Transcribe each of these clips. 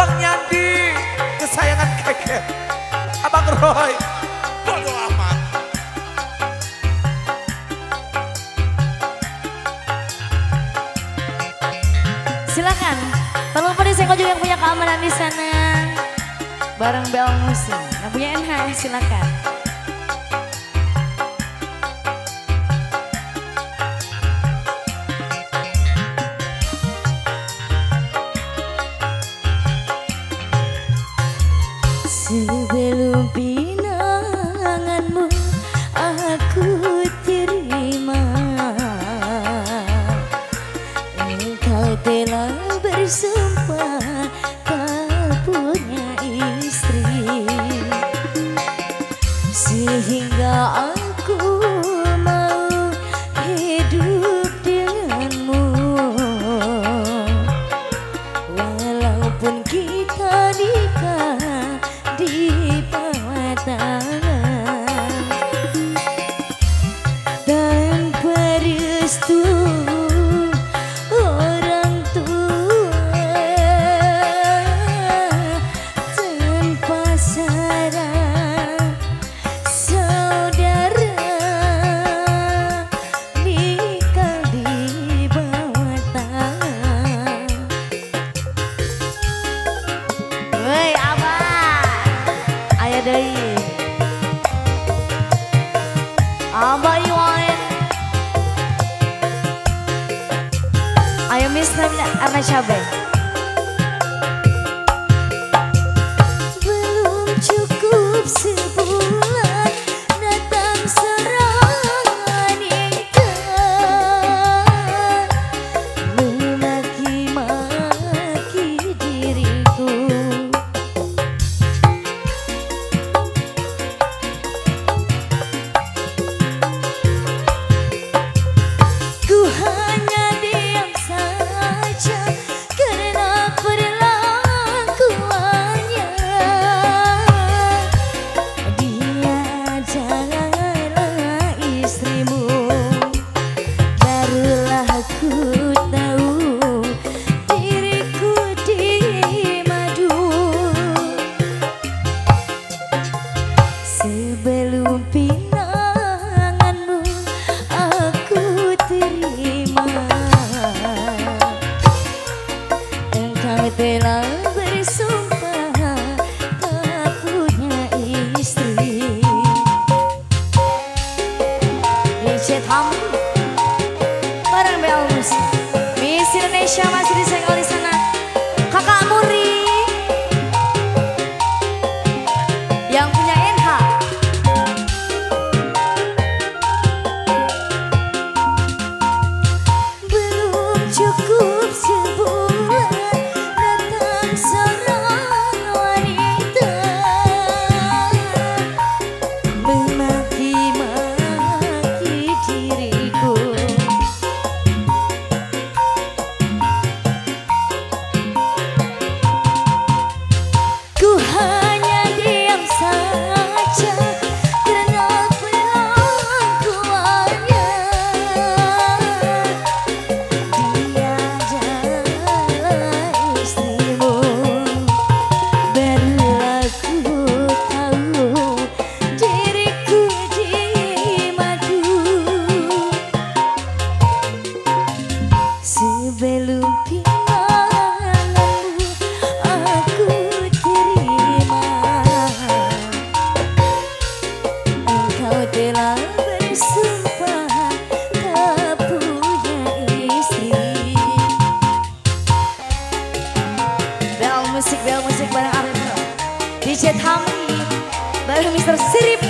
Abang Nyandi, kesayangan keket. Abang Roy, Bodo amat. Silakan, tolong pada saya juga yang punya keamanan di sana. Bareng Bel Musim, yang punya NH silakan. Sebelum pinanganmu aku terima. Engkau telah bersumpah. Yusnan Anashabe. DJ Tami Baru Mr. Sirip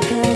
and